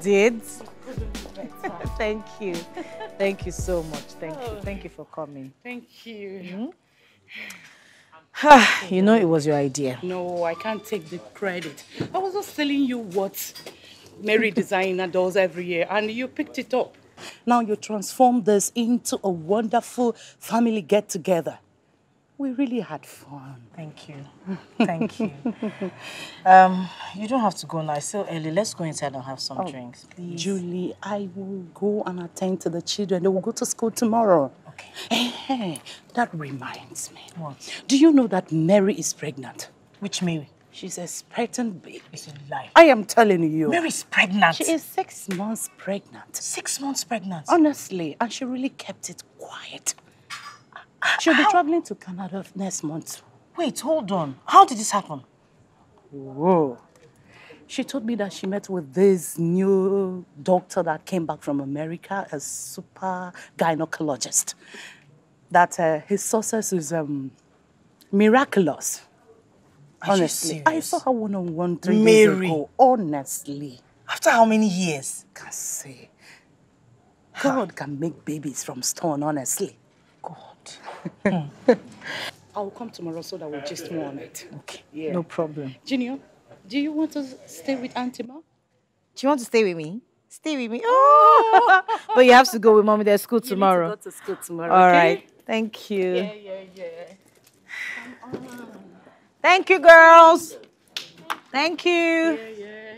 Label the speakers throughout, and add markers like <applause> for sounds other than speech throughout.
Speaker 1: did? <laughs> <laughs> Thank you. Thank you so much. Thank you. Thank you for coming.
Speaker 2: Thank you.
Speaker 1: Mm-hmm. <sighs> you know it was your idea.
Speaker 2: No, I can't take the credit. I was just telling you what Mary Designer does every year and you picked it up. Now you transform this into a wonderful family get-together. We really had fun.
Speaker 1: Thank you. <laughs> Thank you. um, you don't have to go now. It's still early. Let's go inside and have some oh, drinks, please.
Speaker 2: Julie, I will go and attend to the children. They will go to school tomorrow.
Speaker 1: Okay.
Speaker 2: Hey, that reminds me.
Speaker 1: What?
Speaker 2: Do you know that Mary is pregnant?
Speaker 1: Which Mary?
Speaker 2: She's expecting baby.
Speaker 1: It's a lie.
Speaker 2: I am telling you.
Speaker 1: Mary's pregnant.
Speaker 2: She is six months pregnant.
Speaker 1: Six months pregnant?
Speaker 2: Honestly. And she really kept it quiet. She'll be traveling to Canada next month.
Speaker 1: Wait, hold on. How did this happen?
Speaker 2: Whoa. She told me that she met with this new doctor that came back from America, a super gynecologist. That uh, his success is um, miraculous.
Speaker 1: Are
Speaker 2: Honestly, I saw her one-on-one -on -one three
Speaker 1: Mary.
Speaker 2: days ago. Honestly.
Speaker 1: After how many years?
Speaker 2: Can't say. God can make babies from stone, honestly. <laughs>
Speaker 1: Hmm.
Speaker 2: I'll come tomorrow so that we'll just more on it.
Speaker 1: Okay, yeah. no problem.
Speaker 2: Junior, do you want to stay with Auntie Ma?
Speaker 1: Do you want to stay with me? Stay with me. Oh, <laughs> but you have to go with mommy. There's school tomorrow.
Speaker 2: you
Speaker 1: tomorrow.
Speaker 2: Need to go to school tomorrow.
Speaker 1: All
Speaker 2: okay?
Speaker 1: right. Thank you.
Speaker 2: Yeah, yeah, yeah. Come on.
Speaker 1: Thank you, girls. Thank you.
Speaker 2: Yeah, yeah.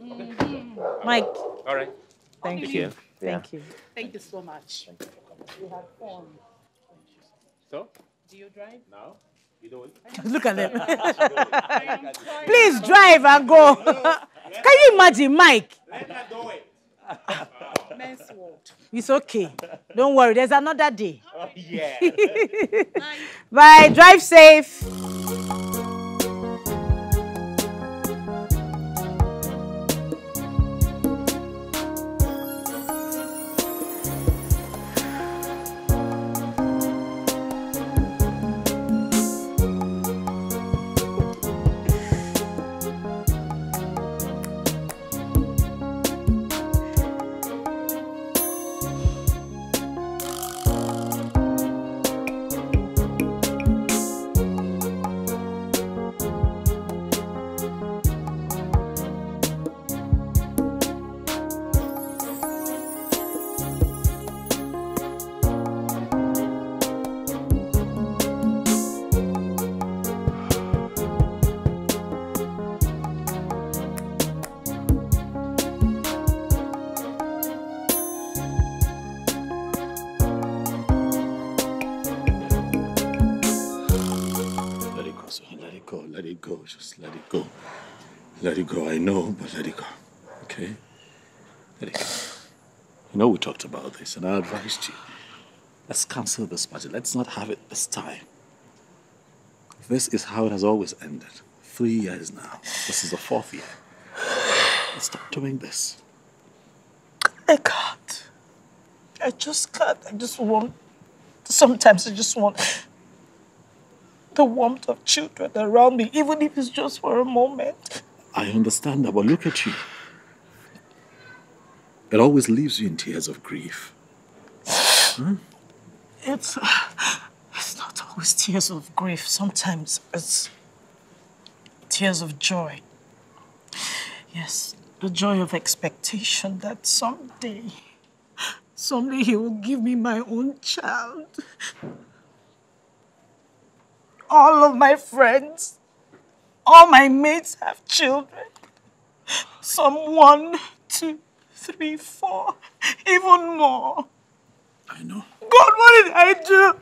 Speaker 1: Mm -hmm. Mike.
Speaker 3: All right.
Speaker 1: Thank,
Speaker 3: Thank
Speaker 1: you.
Speaker 3: you.
Speaker 1: Thank you.
Speaker 2: Thank you so much. We had fun.
Speaker 3: So?
Speaker 2: Do you drive?
Speaker 3: No. You don't. <laughs>
Speaker 1: Look at them. <laughs> Please drive and go. <laughs> Can you imagine, Mike?
Speaker 3: Let her do it.
Speaker 2: Men's world.
Speaker 1: It's okay. Don't worry. There's another day.
Speaker 3: Oh, yeah.
Speaker 1: Bye. Drive safe.
Speaker 4: And I advised you. Let's cancel this party. Let's not have it this time. This is how it has always ended. Three years now. This is the fourth year. Let's stop doing this.
Speaker 5: I can't. I just can't. I just want. Sometimes I just want the warmth of children around me, even if it's just for a moment.
Speaker 4: I understand that, but look at you. It always leaves you in tears of grief. Huh?
Speaker 5: It's. <sighs> It's not always tears of grief. Sometimes it's tears of joy. Yes, the joy of expectation that someday, someday he will give me my own child. All of my friends, all my mates have children. Some one, two, three, four, even more.
Speaker 4: I know.
Speaker 5: God, what did I do?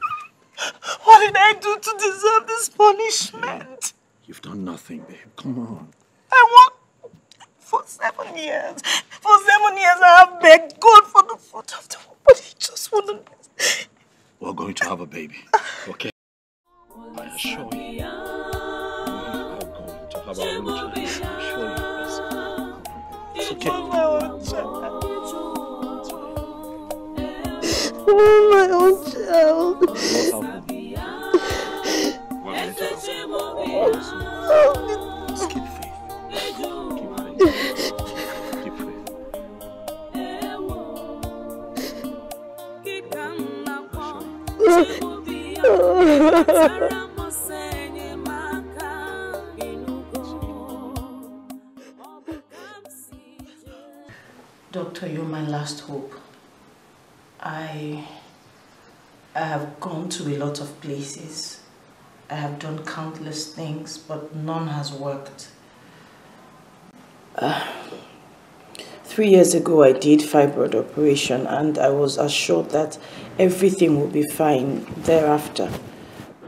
Speaker 5: What did I do to deserve this punishment?
Speaker 4: You've done nothing, babe. Come on.
Speaker 5: I worked for seven years. For seven years, I have begged God for the fruit of the womb, but He just wouldn't.
Speaker 4: We're going to have a baby. Okay? I assure you. We are going to have our own child. I assure you. It's okay.
Speaker 5: My own child.
Speaker 6: Doctor, you're my last hope. I, I have gone to a lot of places. I have done countless things, but none has worked.
Speaker 5: Uh, three years ago, I did fibroid operation and I was assured that everything would be fine thereafter.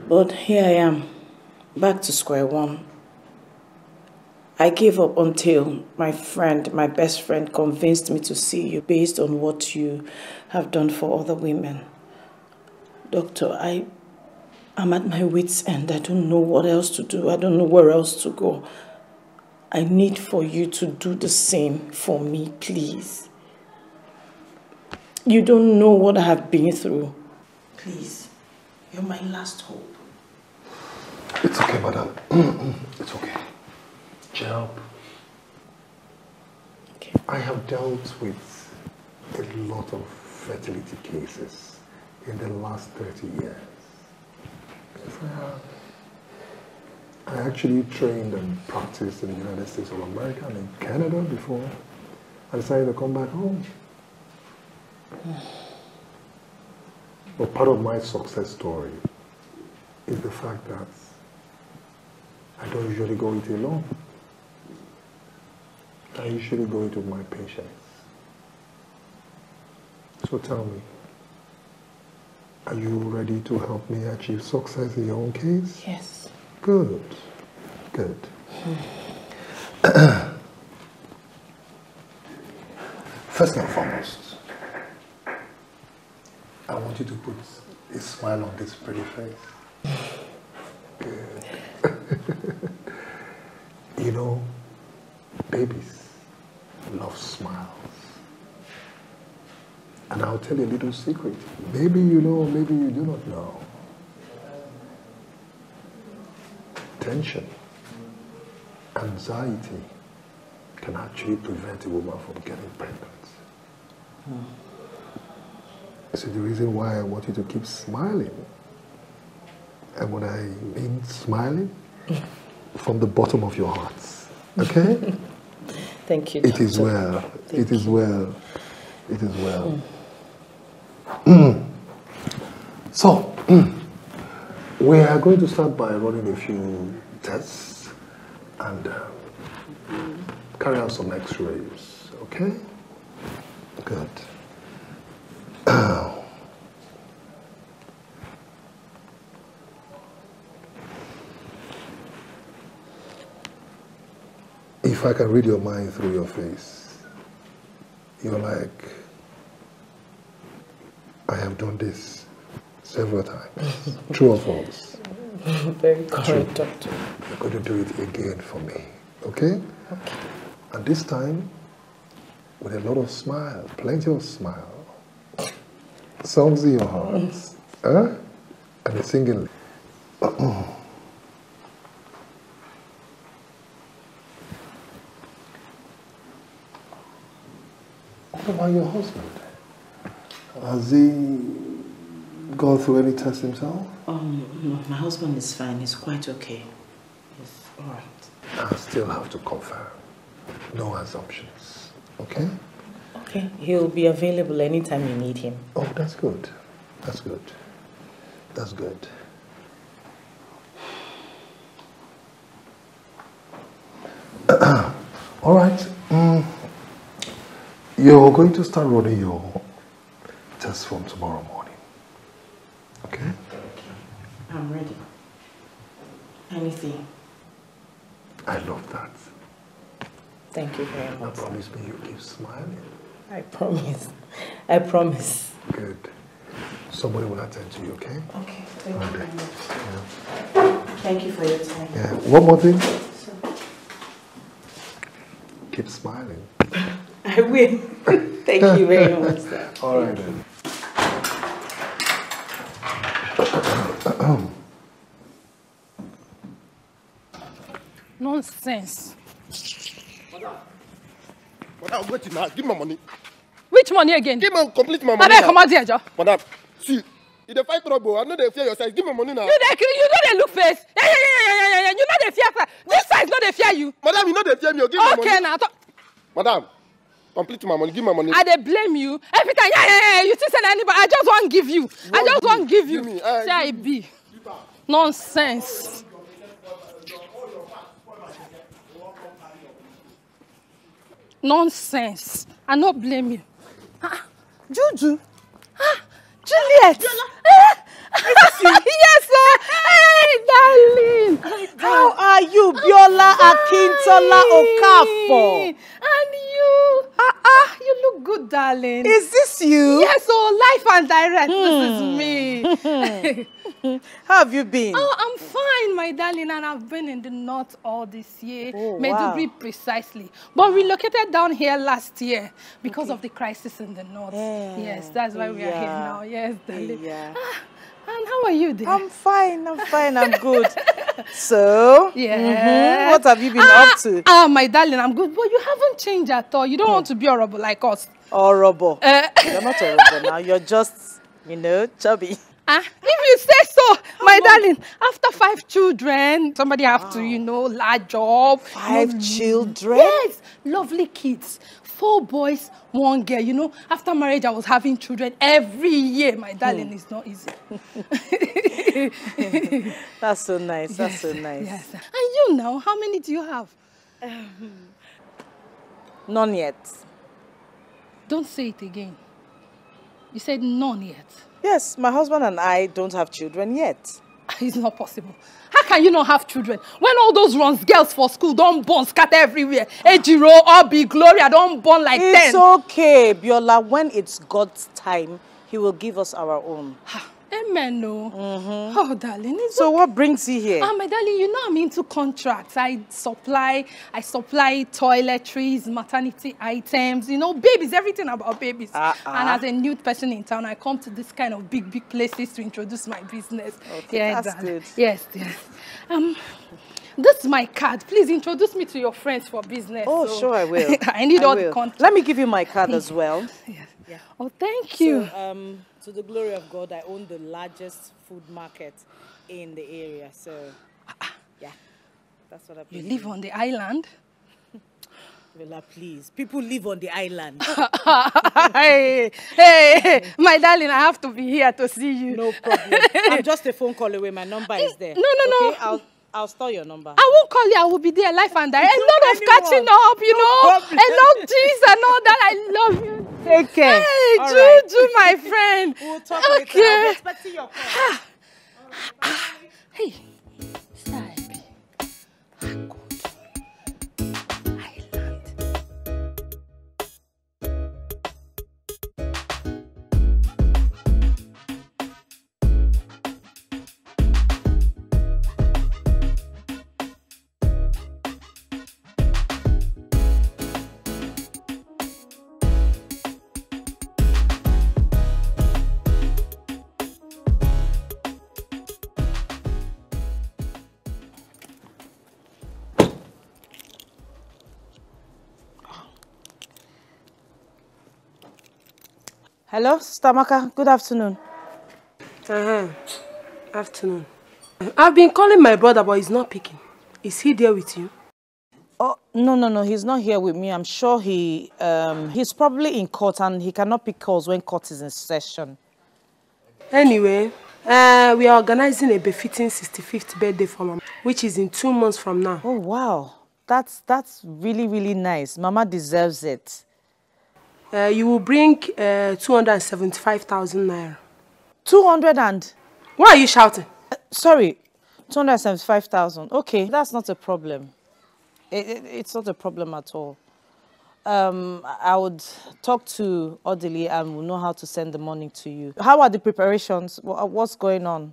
Speaker 5: But here I am, back to square one. I gave up until my friend, my best friend, convinced me to see you based on what you have done for other women. Doctor, I am at my wit's end. I don't know what else to do. I don't know where else to go. I need for you to do the same for me, please. You don't know what I have been through.
Speaker 6: Please, you're my last hope.
Speaker 7: It's okay, madam. <clears throat> it's okay. Help.
Speaker 5: Okay.
Speaker 7: I have dealt with a lot of fertility cases in the last 30 years. Yes, I have. I actually trained and practiced in the United States of America and in Canada before I decided to come back home. But part of my success story is the fact that I don't usually go it alone. I usually go it with my patients. So tell me, are you ready to help me achieve success in your own case?
Speaker 5: Yes.
Speaker 7: Good, good. <clears throat> First and foremost, I want you to put a smile on this pretty face. Good. <laughs> you know, babies love smiles. And I'll tell you a little secret. Maybe you know, maybe you do not know. Tension, anxiety can actually prevent a woman from getting pregnant. So the reason why I want you to keep smiling, and when I mean smiling, <laughs> from the bottom of your hearts, okay?
Speaker 5: Thank you.
Speaker 7: It is well.
Speaker 5: Thank
Speaker 7: It is well. It is well. Hmm. Hmm. so, hmm. we are going to start by running a few tests and um, carry out some x-rays, okay? Good. <clears throat> if I can read your mind through your face, you're like, I have done this several times. <laughs> True or false?
Speaker 5: Very correct, doctor.
Speaker 7: You're going to do it again for me, okay?
Speaker 5: Okay.
Speaker 7: And this time, with a lot of smile, plenty of smile. Songs in your heart, <laughs> huh? And a singing. <clears throat> your husband? Has he gone through any tests himself?
Speaker 6: Um, no, my husband is fine. He's quite okay. He's all right.
Speaker 7: I still have to confirm. No assumptions. Okay?
Speaker 5: Okay. He'll be available anytime you need him.
Speaker 7: Oh, that's good. That's good. That's good. <clears throat> All right. You're going to start running your test from tomorrow morning. Okay?
Speaker 6: I'm ready. Anything.
Speaker 7: I love that.
Speaker 5: Thank you very much.
Speaker 7: promise me you keep smiling.
Speaker 5: I promise. I promise.
Speaker 7: Good. Somebody will attend to you, okay?
Speaker 6: Okay. Thank you very much.
Speaker 7: Yeah.
Speaker 6: Thank you for your time.
Speaker 7: yeah. One more thing. So. Keep smiling.
Speaker 5: I will. <laughs> Thank you very much, sir.
Speaker 7: All right then.
Speaker 8: Nonsense.
Speaker 9: Madam, wait now. Give me my money.
Speaker 8: Which money again?
Speaker 9: Give me complete my money.
Speaker 8: Abeg
Speaker 9: now.
Speaker 8: comot here, Joe.
Speaker 9: Madam, see, you dey fight trouble. I know they fear your size. Give me money now.
Speaker 8: You dey you no dey look face. Yeah, yeah, yeah, yeah, yeah, yeah. You no dey fear. This size no dey fear you.
Speaker 9: Madam, you know they fear me. Give me money.
Speaker 8: Okay, now.
Speaker 9: Madam, complete my money. Give my money.
Speaker 8: I dey blame you. Every time, yeah, yeah, yeah. You think say na anybody? I just wan give you. I
Speaker 9: want
Speaker 8: just wan
Speaker 9: me,
Speaker 8: give you. Say I be. Nonsense. Nonsense. I no blame you. Ah, Juju. Ah, Juliet. Eh? Yes, sir. Hey, darling.
Speaker 5: How are you, Biola Akintola Okafor?
Speaker 8: And you. Ah, ah, you look good, darling.
Speaker 5: Is this you?
Speaker 8: Yes, oh, life and direct. This is me. <laughs>
Speaker 5: How have you been?
Speaker 8: Oh, I'm fine, my darling, and I've been in the north all this year.
Speaker 5: Oh,
Speaker 8: Maiduguri
Speaker 5: wow.
Speaker 8: precisely. But relocated down here last year because of the crisis in the north.
Speaker 5: Yeah,
Speaker 8: Yes, that's why we are here
Speaker 5: yeah,
Speaker 8: now. Yes, darling.
Speaker 5: yeah.
Speaker 8: Ah, and how are you, dear?
Speaker 5: I'm fine, I'm fine, I'm good. <laughs> So,
Speaker 8: Yeah.
Speaker 5: mhm, what have you been
Speaker 8: ah,
Speaker 5: up to?
Speaker 8: Ah, my darling, I'm good. But you haven't changed at all. You don't want to be horrible like us.
Speaker 5: Horrible.
Speaker 8: Eh.
Speaker 5: You're not horrible now, you're just, you know, chubby.
Speaker 8: Ah, if you say so, my darling, after five children, somebody have to, you know, large job.
Speaker 5: Five
Speaker 8: Lovely-
Speaker 5: children?
Speaker 8: Yes, lovely kids. Four boys, one girl. You know, after marriage, I was having children every year. My darling, hmm. it's not easy. <laughs>
Speaker 5: That's so nice, that's so nice.
Speaker 8: Yes. And you now, how many do you have?
Speaker 5: Um, none yet.
Speaker 8: Don't say it again. You said none yet.
Speaker 5: Yes, my husband and I don't have children yet. <laughs>
Speaker 8: It's not possible. How can you not have children? When all those runs girls for school don't born scatter everywhere. Ejiro, Obi, Gloria don't born like
Speaker 5: It's
Speaker 8: ten.
Speaker 5: okay, Biola. When it's God's time, He will give us our own.
Speaker 8: Amen, no. Oh, darling,
Speaker 5: So what brings you here?
Speaker 8: Ah, my darling, you know I'm into contracts. I supply, I supply toiletries, maternity items, you know, babies, everything about babies.
Speaker 5: Ah,
Speaker 8: And
Speaker 5: ah.
Speaker 8: as a new person in town, I come to this kind of big, big places to introduce my business.
Speaker 5: Okay,
Speaker 8: yeah,
Speaker 5: that's good.
Speaker 8: Yes, yes. Um, this is my card. Please introduce me to your friends for business.
Speaker 5: Oh,
Speaker 8: So-
Speaker 5: sure, I will. <laughs>
Speaker 8: I need
Speaker 5: I
Speaker 8: all the
Speaker 5: will. Let me give you my card as well.
Speaker 8: Oh, thank you.
Speaker 5: So, um, to the glory of God, I own the largest food market in the area. So, yeah, that's what I.
Speaker 8: you live on the island? <laughs>
Speaker 5: Biola, please. People live on the island. <laughs>
Speaker 8: hey, hey, hey, <laughs> my darling, I have to be here to see you.
Speaker 5: No problem. I'm just a phone call away. My number is there.
Speaker 8: No, no, no.
Speaker 5: Okay, I'll I'll store your number.
Speaker 8: I won't call you. I will be there, life and direct. A
Speaker 5: No,
Speaker 8: lot of
Speaker 5: anyone.
Speaker 8: catching up, you
Speaker 5: No
Speaker 8: know.
Speaker 5: problem.
Speaker 8: A lot of and all that. I love you.
Speaker 5: Take care.
Speaker 8: Hey,
Speaker 5: All right.
Speaker 8: Juju, my friend.
Speaker 5: We'll talk later. I'll be
Speaker 8: okay.
Speaker 5: expecting your call. <sighs>
Speaker 8: Hey,
Speaker 5: Hello, Stamaka. Good afternoon.
Speaker 10: Uh-huh. Afternoon. I've been calling my brother, but he's not picking. Is he there with you?
Speaker 5: Oh no no no, he's not here with me. I'm sure he um he's probably in court and he cannot pick calls when court is in session.
Speaker 10: Anyway, uh, we are organizing a befitting 65th birthday for Mama, which is in two months from now.
Speaker 5: Oh wow, that's that's really really nice. Mama deserves it.
Speaker 10: Uh, you will bring uh, 275,000 naira.
Speaker 5: Two hundred and
Speaker 10: Why are you shouting?
Speaker 5: sorry, hundred seventy-five thousand. Okay, that's not a problem. It, it, it's not a problem at all. Um, I would talk to Odili and we'll know how to send the money to you. How are the preparations? What's going on?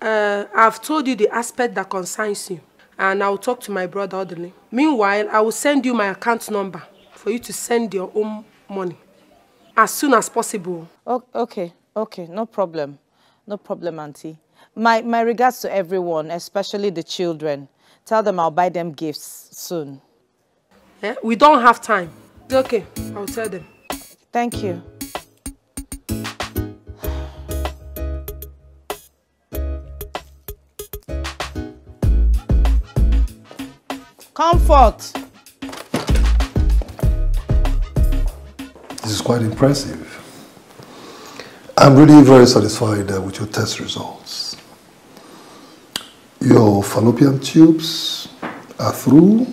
Speaker 10: Uh, I've told you the aspect that concerns you, and I'll talk to my brother Odili. Meanwhile, I will send you my account number for you to send your own money as soon as possible.
Speaker 5: Okay, okay, no problem. No problem, Auntie. My, my regards to everyone, especially the children.
Speaker 11: Tell them I'll buy them gifts soon.
Speaker 10: Eh? We don't have time. It's okay. I'll tell them.
Speaker 11: Thank you. Comfort.
Speaker 7: Quite impressive. I'm really very satisfied uh, with your test results. Your fallopian tubes are through.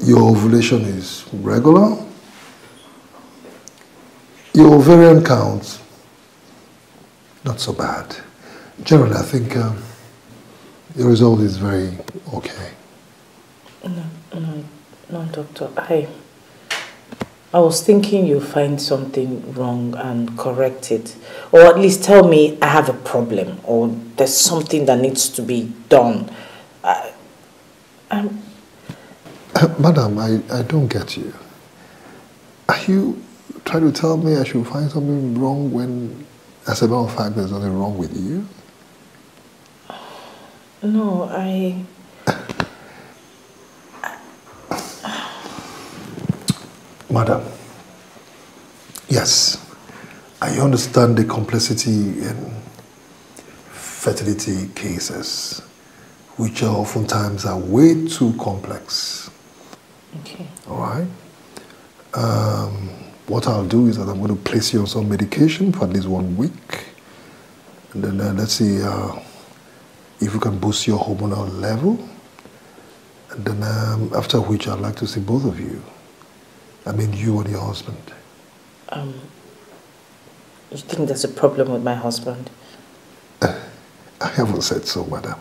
Speaker 7: Your ovulation is regular. Your ovarian count, not so bad. Generally, I think um, the result is very okay.
Speaker 5: No, no, no, doctor. I, I was thinking you find something wrong and correct it, or at least tell me I have a problem or there's something that needs to be done. I, I'm,
Speaker 7: Uh, <coughs> madam, I, I don't get you. Are you trying to tell me I should find something wrong when, as a matter of fact, there's nothing wrong with you?
Speaker 5: no, I.
Speaker 7: Madam, yes, I understand the complexity in fertility cases, which are oftentimes are way too complex.
Speaker 5: Okay.
Speaker 7: All right. Um, what I'll do is that I'm going to place you on some medication for at least one week, and then uh, let's see uh, if we can boost your hormonal level. And then um, after which I'd like to see both of you. I mean, you and your husband.
Speaker 5: Um, you think there's a problem with my husband? <laughs>
Speaker 7: I haven't said so, madam.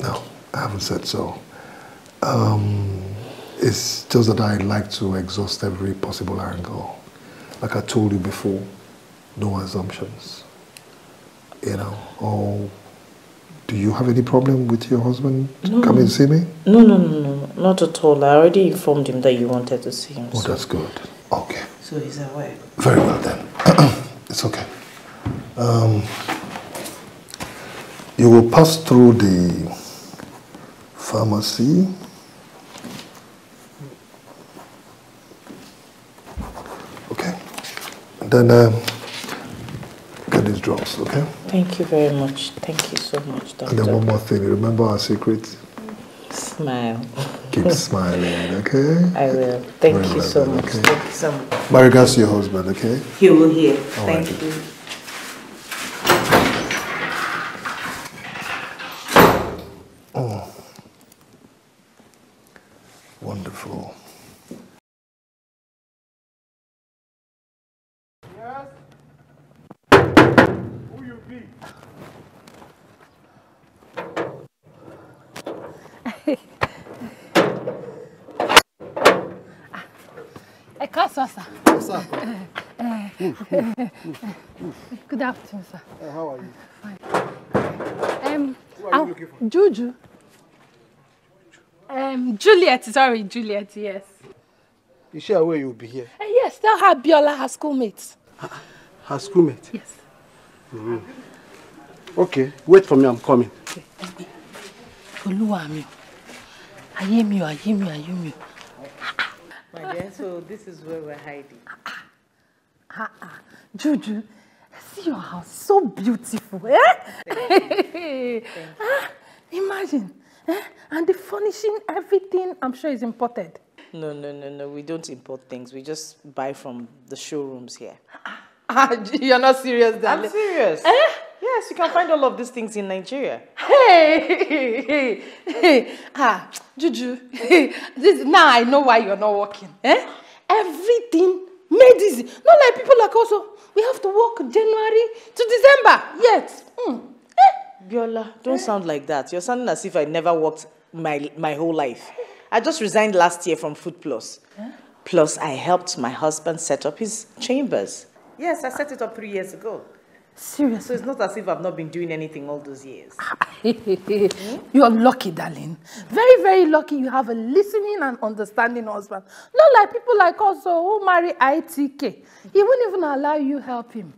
Speaker 7: No, I haven't said so. Um, it's just that I like to exhaust every possible angle. Like I told you before, no assumptions. You know, or do you have any problem with your husband
Speaker 5: No.
Speaker 7: coming to see me?
Speaker 5: No, no, no, no, not at all. I already informed him that you wanted to see him.
Speaker 7: Oh,
Speaker 5: so-
Speaker 7: that's good. Okay.
Speaker 5: So he's aware.
Speaker 7: Very well then. <clears throat> it's okay. Um, you will pass through the pharmacy. Okay. And then um, these drops, okay?
Speaker 5: Thank you very much. Thank you so much, Doctor.
Speaker 7: And then one more thing. Remember our secret?
Speaker 5: Smile.
Speaker 7: Keep <laughs> smiling, okay?
Speaker 5: I will. Thank
Speaker 7: Very
Speaker 5: you
Speaker 7: well
Speaker 5: so much.
Speaker 7: okay.
Speaker 5: Thank you so much.
Speaker 7: My regards to your husband, okay?
Speaker 5: He will hear.
Speaker 7: All
Speaker 5: Thank
Speaker 7: right.
Speaker 5: you.
Speaker 8: Good afternoon, sir.
Speaker 12: how are you?
Speaker 8: Um,
Speaker 12: Who are you
Speaker 8: um,
Speaker 12: looking for?
Speaker 8: Juju. Um, Juliet, sorry, Juliet, yes.
Speaker 12: Is she aware you'll be here?
Speaker 8: Uh, yes, tell her Biola, her schoolmate.
Speaker 12: Her schoolmate?
Speaker 8: Yes.
Speaker 12: Mhm. Okay, wait for me, I'm coming.
Speaker 5: Olúwa mi. Ayé mi o, ayé mi ayé mi. My dear, so this is where we're hiding.
Speaker 8: Ah, ah. Juju, see your house, so beautiful. Eh? Ah, imagine. Eh? And the furnishing, everything, I'm sure is imported.
Speaker 5: No, no, no, no. We don't import things. We just buy from the showrooms here.
Speaker 8: Ah, you're not serious,
Speaker 5: I'm
Speaker 8: darling.
Speaker 5: serious. Yes, you can find all of these things in Nigeria.
Speaker 8: Hey, hey, hey. Ah, Juju, <laughs> this, now I know why you're not working. Eh? Everything made easy. Not like people like oh, We have to work January to December. Yes. Mm.
Speaker 5: Biola, don't sound like that. You're sounding as if I never worked my, my whole life. I just resigned last year from Food Plus. Plus, I helped my husband set up his chambers. Yes, I set it up three years ago.
Speaker 8: Seriously.
Speaker 5: So it's not as if I've not been doing anything all those years. <laughs>
Speaker 8: You're lucky, darling. Very, very lucky you have a listening and understanding husband. Not like people like us oh, who marry ITK. He won't even allow you help him.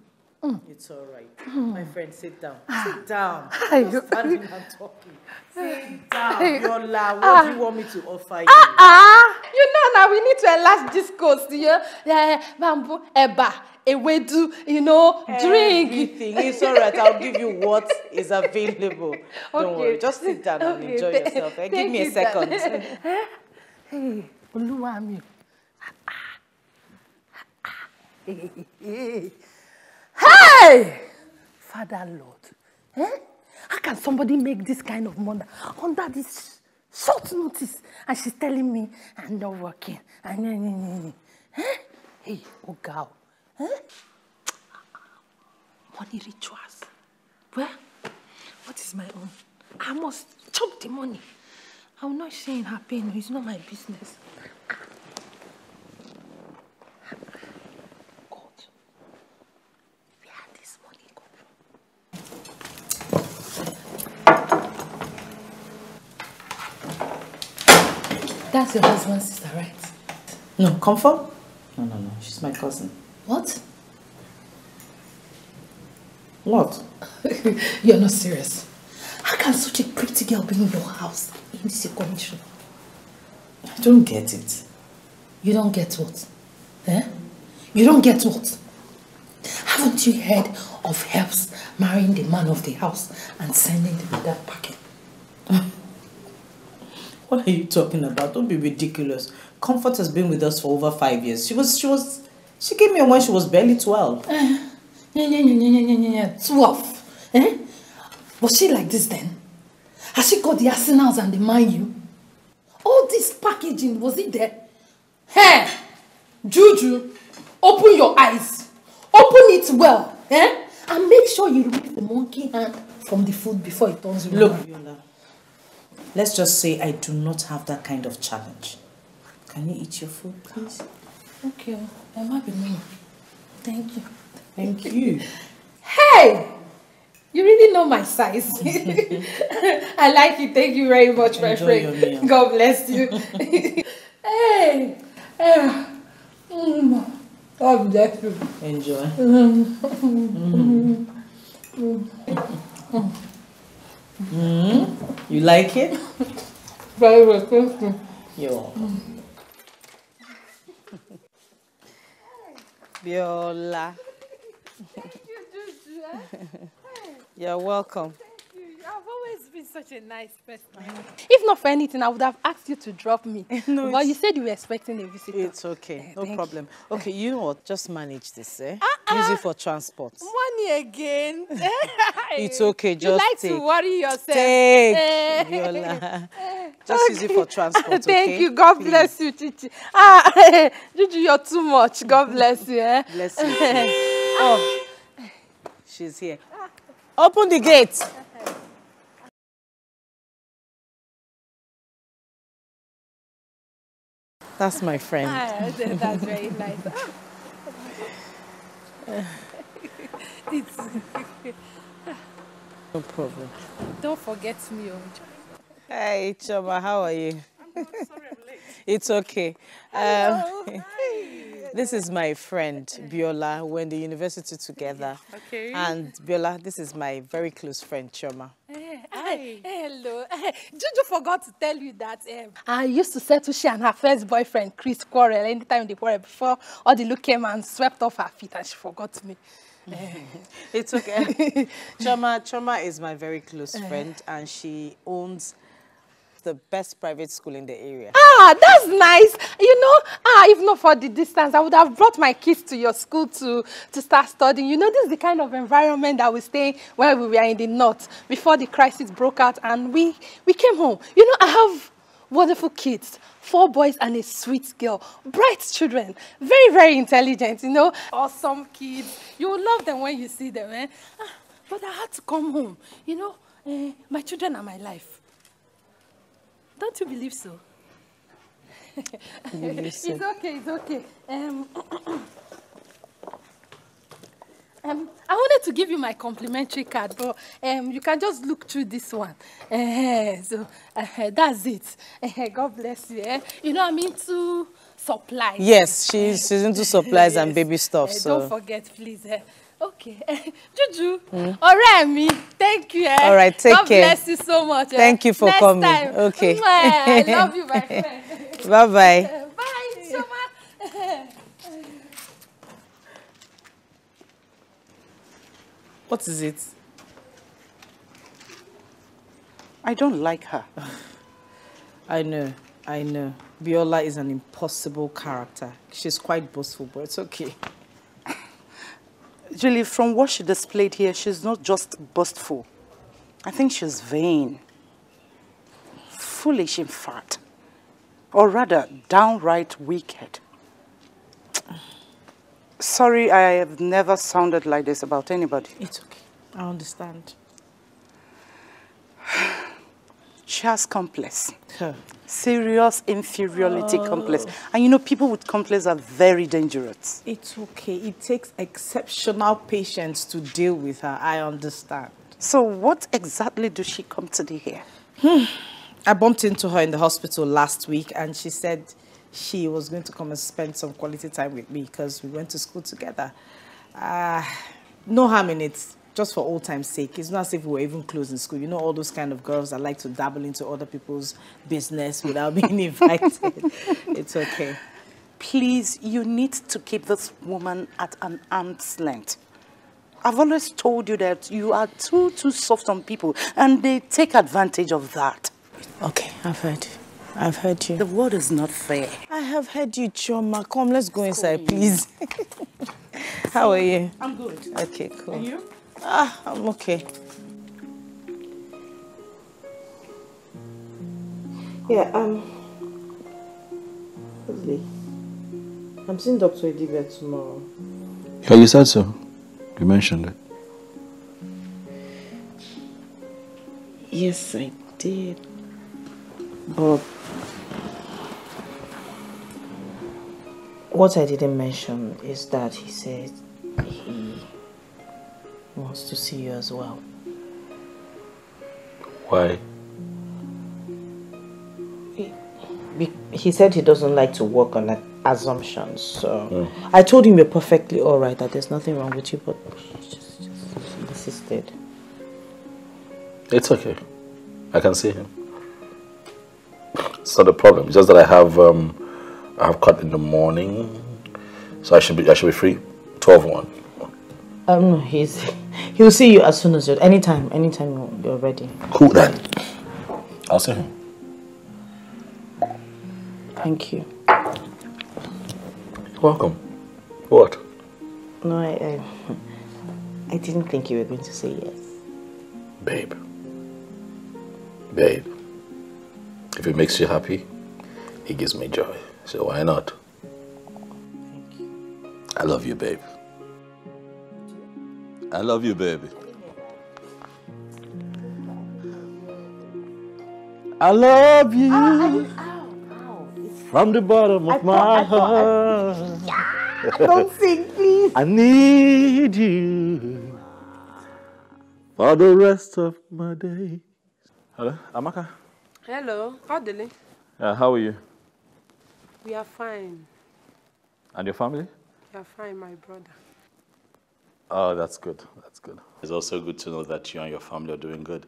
Speaker 5: It's all right. My friend, sit down. Sit down. <laughs> Stop standing and talking. Sit down. Yola, what
Speaker 8: Ah.
Speaker 5: do you want me to offer you?
Speaker 8: Ah, ah, you know now we need to enlarge this coast, yeah? Yeah, bamboo, eba, ewedu, you know, drink.
Speaker 5: Everything. It's all right. I'll give you what is available. Don't
Speaker 8: Okay.
Speaker 5: worry. Just sit down and
Speaker 8: Okay,
Speaker 5: enjoy
Speaker 8: th-
Speaker 5: yourself. Eh, Give me a second. <laughs>
Speaker 8: hey, Oluwami. Hey! Father Lord, eh? How can somebody make this kind of money under this short notice? And she's telling me I'm not working. And eh? Hey, oh girl, eh? Money rituals. Well, what is my own? I must chop the money. I'm not saying her pain. It's not my business. God, where this money come? That's your husband's sister, right?
Speaker 5: No, comfort? No, no, no. She's my cousin.
Speaker 8: What?
Speaker 5: What? <laughs>
Speaker 8: You're not serious. How can such a pretty girl be in your house in this condition?
Speaker 5: I don't get it.
Speaker 8: You don't get what? Eh? You don't get what? Haven't you heard of helps marrying the man of the house and sending them that packet?
Speaker 5: What are you talking about? Don't be ridiculous. Comfort has been with us for over five years. She was, she was, she came here when she was barely 12.
Speaker 8: Eh? Yeah, yeah, yeah, yeah, yeah, yeah, yeah. Twelve. Eh? Was she like this then? Has she got the arsenals and the mind you? All this packaging, was it there? Hey! Juju, open your eyes. Open it well. Eh? And make sure you remove the monkey hand from the food before it turns you
Speaker 5: Look. Biola, let's just say I do not have that kind of challenge. Can you eat your food, please?
Speaker 8: Okay, that might be me. Thank you.
Speaker 5: Thank you.
Speaker 8: Hey! You really know my size. <laughs> I like it. Thank you very much, my
Speaker 5: Enjoy your
Speaker 8: friend.
Speaker 5: meal.
Speaker 8: God bless you. <laughs> hey! Eh, mm, God bless you.
Speaker 5: Enjoy.
Speaker 8: Mm.
Speaker 5: Mm. You like it?
Speaker 8: Very well, thank you.
Speaker 5: You're welcome. Biola. <laughs> <laughs> You're welcome.
Speaker 8: I've always been such a nice person. If not for anything, I would have asked you to drop me. <laughs>
Speaker 5: No,
Speaker 8: but you said you were expecting a visitor.
Speaker 5: It's okay. No
Speaker 8: thank you.
Speaker 5: problem. Okay, you know what? Just manage this, eh? Use it for transport.
Speaker 8: Money again. <laughs>
Speaker 5: It's okay.
Speaker 8: just you
Speaker 5: Just
Speaker 8: like
Speaker 5: take.
Speaker 8: to worry yourself.
Speaker 5: Take,
Speaker 8: Eh.
Speaker 5: Biola. <laughs> Just use it for transport,
Speaker 8: Thank
Speaker 5: okay?
Speaker 8: you. God
Speaker 5: Please.
Speaker 8: bless you, Chichi. Ah, Juju, you're too much. God bless you. Eh?
Speaker 5: Bless you. oh, she's here. Open the gate. That's my friend.
Speaker 8: Ah, that's very nice. <laughs> it's,
Speaker 5: No problem.
Speaker 8: don't forget me. Oh.
Speaker 5: Hey, Chioma, how are you? <laughs> It's okay. Um, <laughs> this is my friend Biola. We're in the university together.
Speaker 8: Okay.
Speaker 5: And Biola, this is my very close friend Chioma.
Speaker 8: Hi. Hello. Juju forgot to tell you that um, I used to settle she and her first boyfriend, Chris, quarrel anytime they quarrel before all the look came and swept off her feet and she forgot me. <laughs>
Speaker 5: It's okay. <laughs> Choma, Choma is my very close friend and she owns the best private school in the area.
Speaker 8: Ah, that's nice. You know, ah, if not for the distance, I would have brought my kids to your school to, to start studying. You know, this is the kind of environment that we stay when we were in the north before the crisis broke out and we, we came home. You know, I have wonderful kids, four boys and a sweet girl, bright children, very, very intelligent, you know, awesome kids. You will love them when you see them, eh? Ah, but I had to come home. You know, eh, my children are my life. Don't you believe so?
Speaker 5: Believe so. <laughs>
Speaker 8: It's okay, it's okay. Um, <clears throat> um, I wanted to give you my complimentary card, but um, you can just look through this one. Eh, <laughs> so uh, that's it. Eh, <laughs> God bless you. Eh? You know, I'm into supplies.
Speaker 5: Yes, she's, she's into supplies and
Speaker 8: Yes.
Speaker 5: baby stuff.
Speaker 8: Eh,
Speaker 5: so
Speaker 8: Don't forget, please. Eh? Okay. <laughs> Juju, ọ̀rẹ́ mi, thank you. Eh?
Speaker 5: All right, take
Speaker 8: God
Speaker 5: care.
Speaker 8: bless you so much. Eh?
Speaker 5: Thank you for
Speaker 8: Next
Speaker 5: coming.
Speaker 8: Time.
Speaker 5: Okay. <laughs>
Speaker 8: Mwah, I love you, my <laughs> friend.
Speaker 5: Bye bye.
Speaker 8: Bye, Chioma.
Speaker 5: What is it?
Speaker 2: I don't like her.
Speaker 5: I know, I know. Biola is an impossible character. She's quite boastful, but it's okay.
Speaker 2: Julie, from what she displayed here, she's not just boastful. I think she's vain. Foolish, in fact. Or rather, downright wicked. Sorry, I have never sounded like this about anybody.
Speaker 5: It's okay. I understand.
Speaker 2: She has complex.
Speaker 5: Huh.
Speaker 2: Serious inferiority complex. And you know, people with complex are very dangerous.
Speaker 5: It's okay. It takes exceptional patience to deal with her. I understand.
Speaker 2: So what exactly does she come to do here?
Speaker 5: I bumped into her in the hospital last week and she said she was going to come and spend some quality time with me because we went to school together. Uh, no harm in it, just for old time's sake. It's not as if we were even close in school. You know all those kind of girls that like to dabble into other people's business without <laughs> being invited. it's okay.
Speaker 2: Please, you need to keep this woman at an arm's length. I've always told you that you are too, too soft on people, and they take advantage of that.
Speaker 5: Okay, I've heard you. I've heard you.
Speaker 2: The world is not fair.
Speaker 5: I have heard you, Chioma. Come, let's go inside, please. <laughs> How are you?
Speaker 2: I'm good.
Speaker 5: Okay, cool.
Speaker 2: And you?
Speaker 5: Ah, I'm okay. Yeah, um, Leslie, I'm seeing Dr. Edibia tomorrow.
Speaker 4: Yeah, you said so. You mentioned it.
Speaker 5: Yes, I did. But what I didn't mention is that he said he wants to see you as well.
Speaker 4: Why?
Speaker 5: He said he doesn't like to work on like, assumptions. So I told him you're perfectly all right, that there's nothing wrong with you, but he just, just insisted.
Speaker 4: It's okay. I can see him. It's not a problem. It's just that I have um, I have cut in the morning, so I should be I should be free. 12 1.
Speaker 5: Um, no, he's <laughs> he'll see you as soon as you're anytime, anytime you're, you're ready.
Speaker 4: Cool then. I'll see him.
Speaker 5: Thank you.
Speaker 4: Welcome. What?
Speaker 5: No, I, I <laughs> I didn't think you were going to say yes.
Speaker 4: Babe. Babe. If it makes you happy, it gives me joy. So why not? Thank you. I love you, babe. I love you, baby. I love you from the bottom of my heart.
Speaker 5: I Don't sing, please.
Speaker 4: I need you for the rest of my days. Hello, Amaka.
Speaker 10: Hello, Odili.
Speaker 4: Uh, how are you?
Speaker 10: We are fine.
Speaker 4: And your family?
Speaker 10: We are fine, my brother.
Speaker 4: Oh, that's good. That's good. It's also good to know that you and your family are doing good.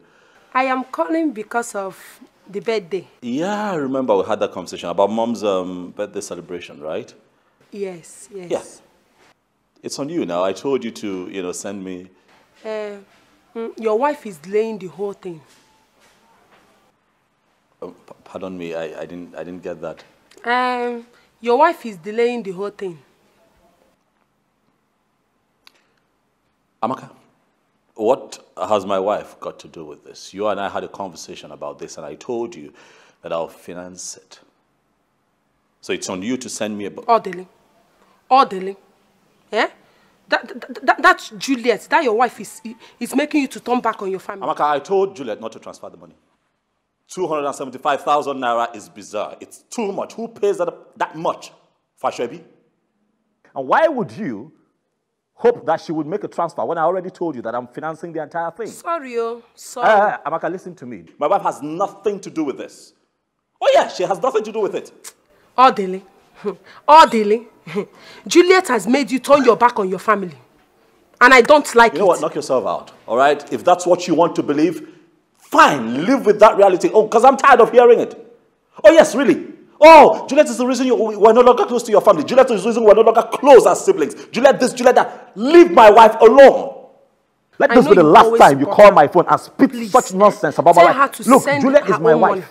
Speaker 10: I am calling because of the birthday.
Speaker 4: Yeah, I remember we had that conversation about mom's um, birthday celebration, right?
Speaker 10: Yes, yes.
Speaker 4: Yeah. It's on you now. I told you to, you know, send me.
Speaker 10: Uh, mm, your wife is delaying the whole thing.
Speaker 4: P- pardon me. I, I didn't. I didn't get that.
Speaker 10: Um, your wife is delaying the whole thing.
Speaker 4: Amaka, what has my wife got to do with this? You and I had a conversation about this, and I told you that I'll finance it. So it's on you to send me a. bu-
Speaker 10: Odili. Odili. Eh? That, that, that, that's Juliet. That your wife is, is making you to turn back on your family.
Speaker 4: Amaka, I told Juliet not to transfer the money. 275,000 naira is bizarre. It's too much. Who pays that, that much for Shebi?
Speaker 13: And why would you hope that she would make a transfer when I already told you that I'm financing the entire thing?
Speaker 10: Sorry, oh. Sorry.
Speaker 13: Uh, Amaka, listen to me.
Speaker 4: My wife has nothing to do with this. Oh, yeah, she has nothing to do with it.
Speaker 10: Odili. <laughs> Odili. <laughs> Juliet has made you turn your back on your family. And I don't like
Speaker 4: You know
Speaker 10: it.
Speaker 4: what? Knock yourself out. All right? If that's what you want to believe, fine. Live with that reality. Oh, because I'm tired of hearing it. Oh, yes, really. Oh, Juliet is the reason you, we're no longer close to your family. Juliet is the reason we're no longer close as siblings. Juliet this, Juliet that. Leave my wife alone. Let
Speaker 10: I
Speaker 4: this be the last time you call
Speaker 10: her.
Speaker 4: my phone and speak such nonsense about
Speaker 10: Tell
Speaker 4: my
Speaker 10: to
Speaker 4: Look, Juliet is my wife.
Speaker 10: money.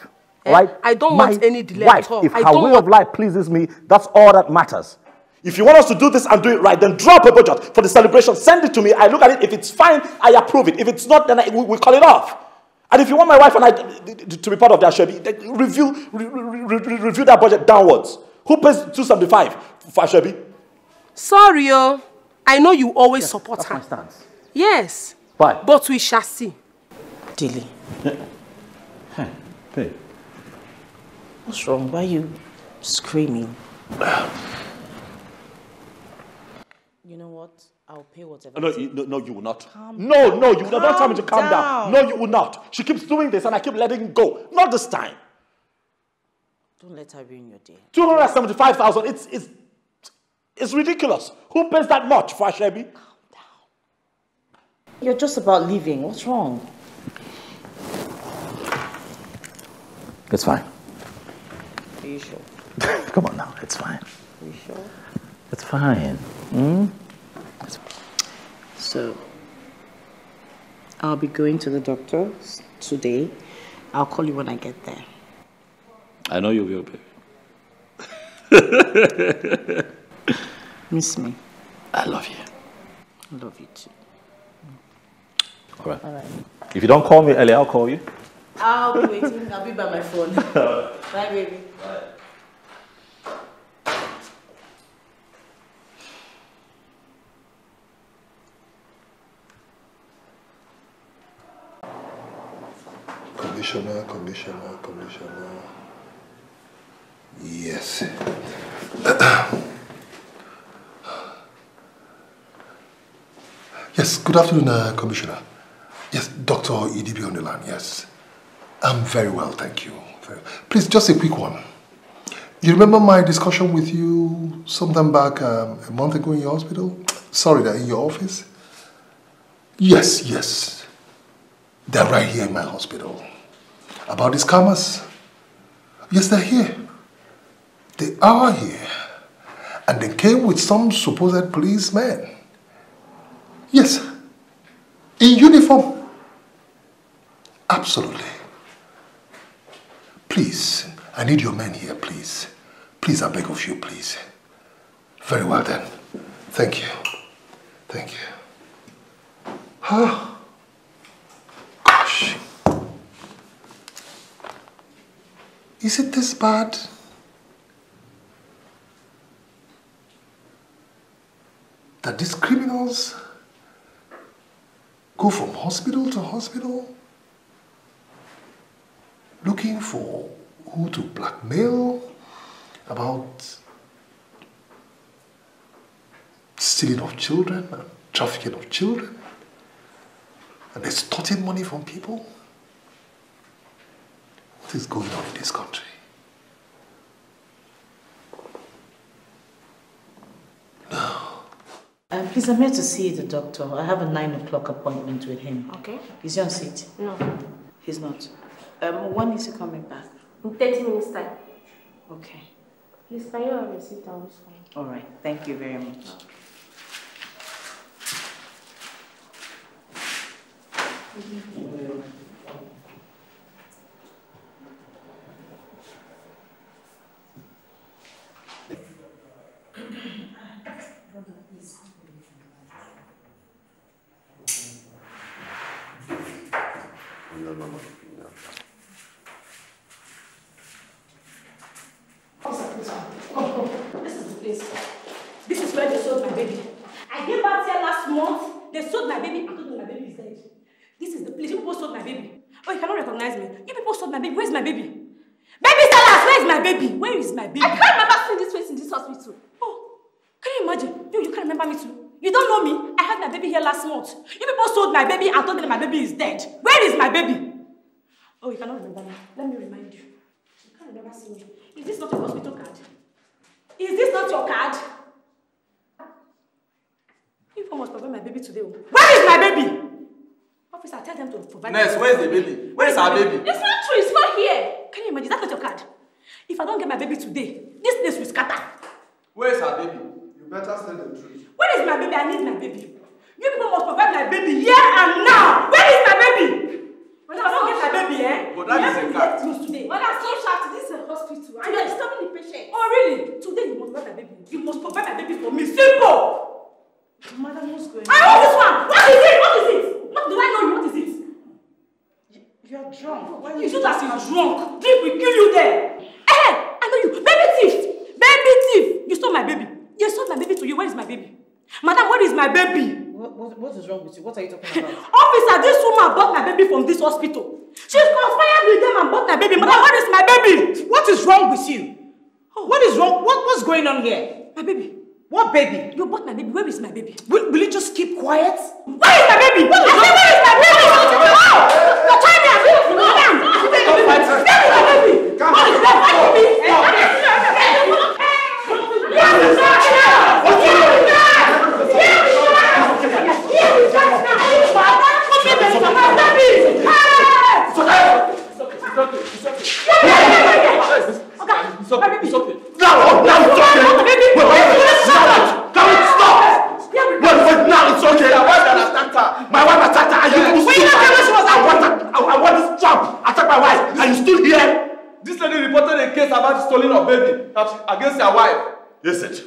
Speaker 10: Eh?
Speaker 4: Right?
Speaker 10: I don't
Speaker 4: my
Speaker 10: want any delay
Speaker 4: wife.
Speaker 10: at all.
Speaker 4: If
Speaker 10: I
Speaker 4: her way of life pleases me, that's all that matters. If you want us to do this and do it right, then drop a budget for the celebration. Send it to me. I look at it. If it's fine, I approve it. If it's not, then I, we, we call it off. And if you want my wife and I to be part of that, Shebi, then review re, re, re, review that budget downwards. Who pays 275 for Shebi?
Speaker 10: Sorry, oh. I know you always support her.
Speaker 4: stance.
Speaker 10: Yes.
Speaker 4: Why?
Speaker 10: But we shall see.
Speaker 5: Dilly,
Speaker 4: Hey.
Speaker 5: what's wrong? Why are you screaming? I'll pay whatever.
Speaker 4: No, you, no, no, you will not. no, no, you will not. Don't tell me to calm down.
Speaker 5: down.
Speaker 4: No, you will not. She keeps doing this and I keep letting go. Not this time.
Speaker 5: Don't let her ruin your day.
Speaker 4: 275,000. It's, it's, it's ridiculous. Who pays that much for Ashebi? Calm down.
Speaker 5: You're just about leaving. What's wrong?
Speaker 4: It's fine.
Speaker 5: Are you sure? <laughs>
Speaker 4: Come on now. It's fine.
Speaker 5: Are you sure?
Speaker 4: It's fine. Hmm?
Speaker 5: So, I'll be going to the doctor today. I'll call you when I get there.
Speaker 4: I know you will, baby. <laughs>
Speaker 5: Miss me.
Speaker 4: I love you.
Speaker 5: I love you too.
Speaker 4: All right.
Speaker 5: All right.
Speaker 4: If you don't call me early, I'll call you.
Speaker 5: I'll be waiting. I'll be by my phone. <laughs> Bye, baby.
Speaker 7: Commissioner, commissioner, commissioner. Yes. yes, good afternoon, uh, Commissioner. Yes, Dr. Idibi on the line, yes. I'm very well, thank you. Please, just a quick one. You remember my discussion with you sometime back um, a month ago in your hospital? Sorry, that in your office? Yes, yes. They're right here in my hospital. About these scammers? Yes, they're here. They are here. And they came with some supposed policemen. Yes. In uniform. Absolutely. Please, I need your men here, please. Please, I beg of you, please. Very well then. Thank you. Thank you. Huh? Is it this bad? That these criminals go from hospital to hospital looking for who to blackmail about stealing of children and trafficking of children and extorting money from people? What is going on in this country?
Speaker 5: Um, please, I'm here to see the doctor. I have a 9 o'clock appointment with him.
Speaker 8: Okay.
Speaker 5: Is he on seat?
Speaker 8: No.
Speaker 5: He's not. Um, when is he coming back?
Speaker 8: In 30 minutes time.
Speaker 5: Okay.
Speaker 8: Please, can you have a seat down this?
Speaker 5: All right. Thank you very much.
Speaker 14: This is It's
Speaker 12: okay. It's okay.
Speaker 14: Yeah, yeah, yeah, yeah, yeah.
Speaker 12: It's okay. It's okay.
Speaker 4: Now, now it's okay. Wait, wait, wait. Stop. Can we stop? Wait, wait, now it's okay.
Speaker 12: Your wife attacked her.
Speaker 4: My wife attacked her and you
Speaker 12: Yes.
Speaker 4: still
Speaker 12: came when she was
Speaker 4: I want, I, I want this job. Attack my wife and you still here?
Speaker 12: This lady reported a case about stealing of baby against her wife.
Speaker 4: Yes, it.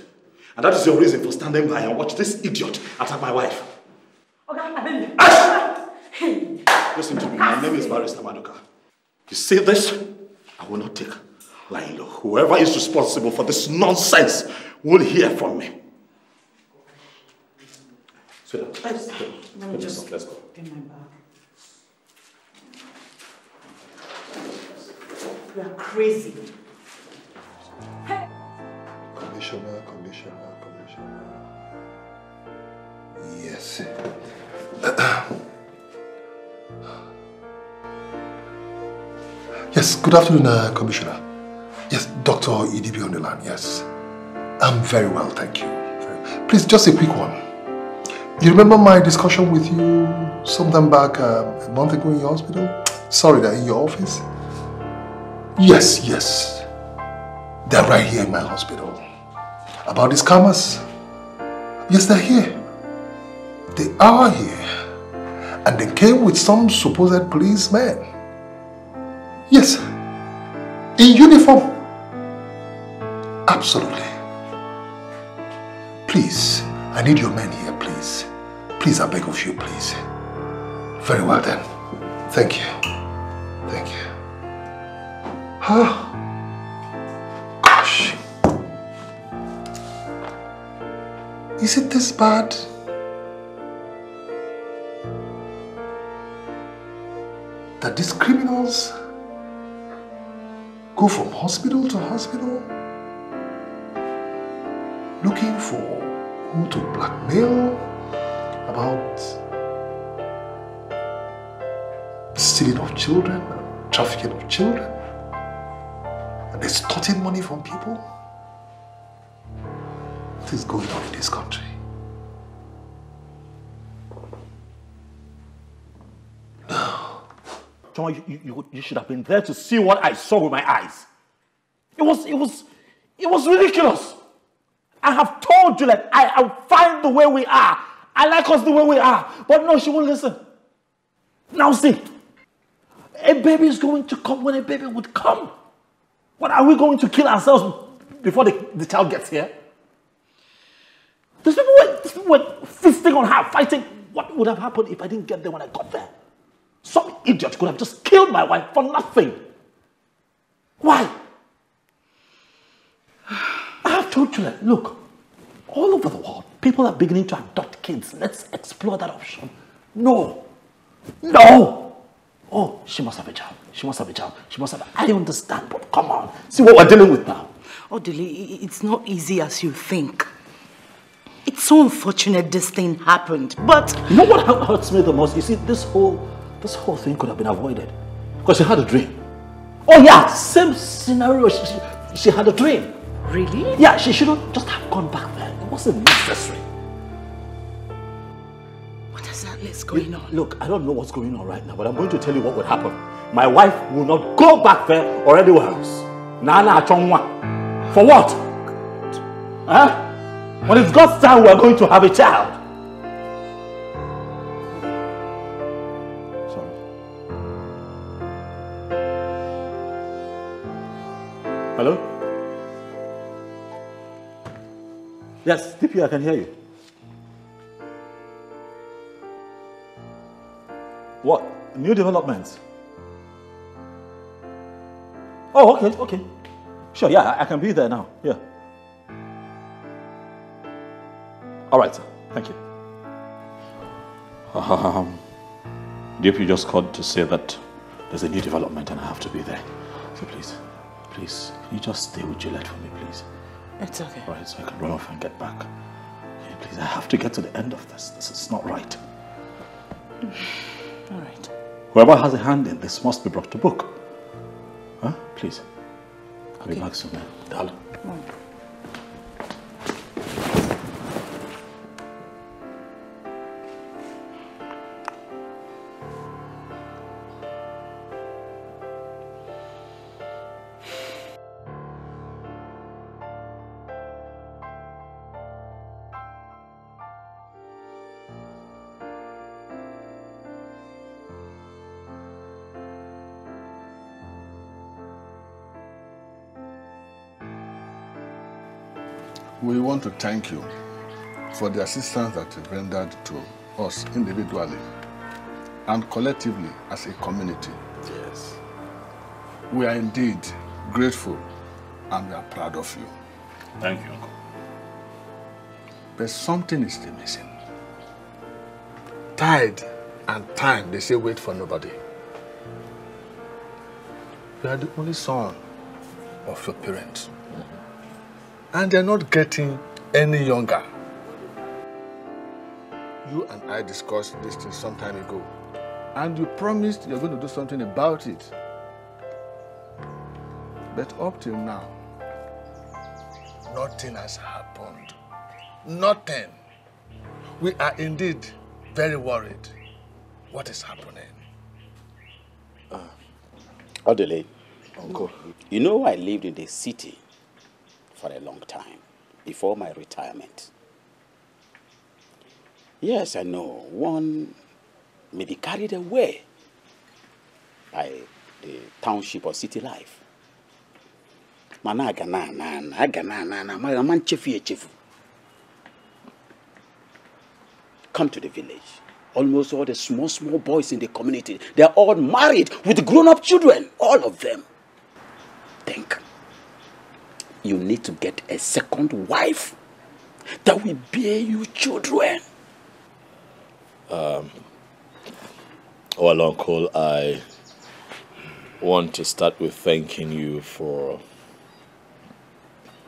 Speaker 4: And that is your reason for standing by and watch this idiot attack my wife.
Speaker 14: Okay, my baby.
Speaker 4: Listen to me. My name is Barrister Maduka. You see this? I will not take lying low. Whoever is responsible for this nonsense will hear from me. Sweetheart,
Speaker 5: Let me just
Speaker 4: let's go.
Speaker 5: get my bag. You are crazy.
Speaker 7: Commissioner, commissioner, commissioner. Yes. <clears throat> <clears throat> yes, good afternoon, uh, Commissioner. Yes, Dr. Idibi on the line, yes. I'm very well, thank you. Please, just a quick one. You remember my discussion with you sometime back uh, a month ago in your hospital? Sorry, that in your office? Yes, yes. They're right here in my hospital. About these scammers? Yes, they're here. They are here. And they came with some supposed policemen. Yes. In uniform. Absolutely. Please, I need your men here, please. Please, I beg of you, please. Very well then. Thank you. Thank you. Ah. Gosh. Is it this bad? That these criminals go from hospital to hospital looking for who to blackmail about stealing of children, trafficking of children, and extorting money from people? What is going on in this country?
Speaker 4: John, you, you- you, should have been there to see what I saw with my eyes. It was, it was, it was ridiculous. I have told you that I am fine the way we are. I like us the way we are. But no, she won't listen. Now see, a baby is going to come when a baby would come. What are we going to kill ourselves before the, the child gets here? These people, were, these people were feasting on her, fighting. What would have happened if I didn't get there when I got there? Some idiot could have just killed my wife for nothing. Why? I have told you look, all over the world, people are beginning to adopt kids. Let's explore that option. No. No. Oh, she must have a job. She must have a job. She must have. I understand, but come on. See what we're dealing with now.
Speaker 2: Oh, Odili, i- it's not easy as you think. It's so unfortunate this thing happened, but
Speaker 4: You know what hu- hurts me the most? You see, this whole this whole thing could have been avoided because she had a dream. Oh yeah, same scenario. She, she, she had a dream.
Speaker 2: Really?
Speaker 4: Yeah, she shouldn't just have gone back there. It wasn't necessary.
Speaker 2: What is that list going on?
Speaker 15: Look, I don't know what's going on right now, but I'm going to tell you what would happen. My wife will not go back there or anywhere else. Nana Chongwa. For what? Oh, huh? When it's God's time, we're going to have a child. Yes, DP, I can hear you. What? New developments? Oh, okay, okay. Sure, yeah, I, I can be there now. Yeah. All right, sir. Thank you. Um, DP just called to say that there's a new development and I have to be there. So please, please, can you just stay with Juliet for me, please?
Speaker 5: It's okay.
Speaker 15: Right, so I can run off and get back. Okay, please, I have to get to the end of this. This is not right. <sighs>
Speaker 5: All right.
Speaker 15: Whoever has a hand in this must be brought to book. Huh? Please. I'll be back soon, darling.
Speaker 16: Thank you for the assistance that you've rendered to us individually and collectively as a community.
Speaker 4: Yes.
Speaker 16: We are indeed grateful and we are proud of you.
Speaker 4: Thank you, Uncle.
Speaker 16: But something is still missing. Tide and time, they say wait for nobody. You are the only son of your parents. Mm-hmm. And they're not getting any younger. You and I discussed this thing some time ago. And you promised you're going to do something about it. But up till now, nothing has happened. Nothing. We are indeed very worried. What is happening?
Speaker 17: Ah, Odili, Uncle, you know I lived in the city for a long time before my retirement. Yes, I know one may be carried away by the township or city life. Na na na na na na. Come to the village. Almost all the small small boys in the community, they are all married with grown-up children, all of them. Think you need to get a second wife that will bear you children.
Speaker 4: Um, well, Uncle, I want to start with thanking you for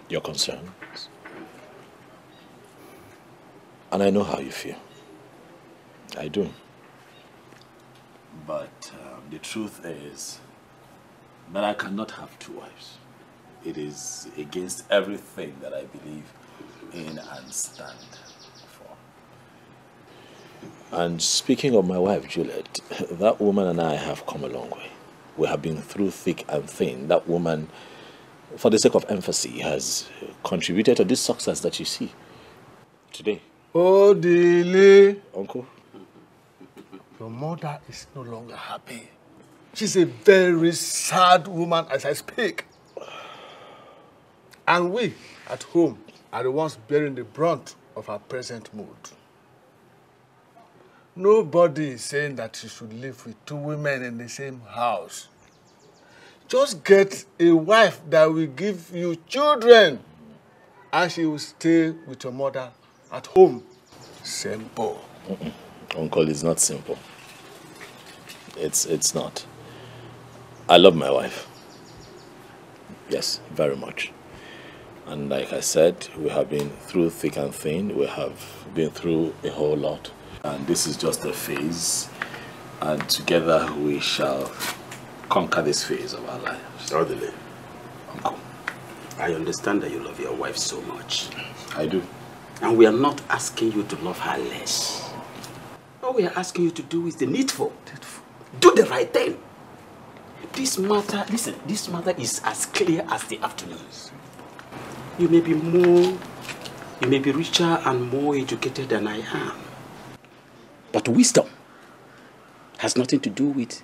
Speaker 4: your concerns. And I know how you feel. I do. But um, the truth is that I cannot have two wives. It is against everything that I believe in and stand for. And speaking of my wife, Juliet, that woman and I have come a long way. We have been through thick and thin. That woman, for the sake of emphasis, has contributed to this success that you see today.
Speaker 16: Oh, Odili.
Speaker 4: Uncle?
Speaker 16: Your mother is no longer happy. She's a very sad woman as I speak. And we at home are the ones bearing the brunt of her present mood. Nobody is saying that she should live with two women in the same house. Just get a wife that will give you children and she will stay with your mother at home. Simple.
Speaker 4: Uncle, it's not simple. It's, it's not. I love my wife. Yes, very much. And like I said, we have been through thick and thin. We have been through a whole lot. And this is just a phase. And together we shall conquer this phase of our lives.
Speaker 17: Orderly. Uncle, I understand that you love your wife so much.
Speaker 4: I do.
Speaker 17: And we are not asking you to love her less. All we are asking you to do is the needful. Do the right thing. This matter, listen, this matter is as clear as the afternoon. You may be more, you may be richer and more educated than I am. But wisdom has nothing to do with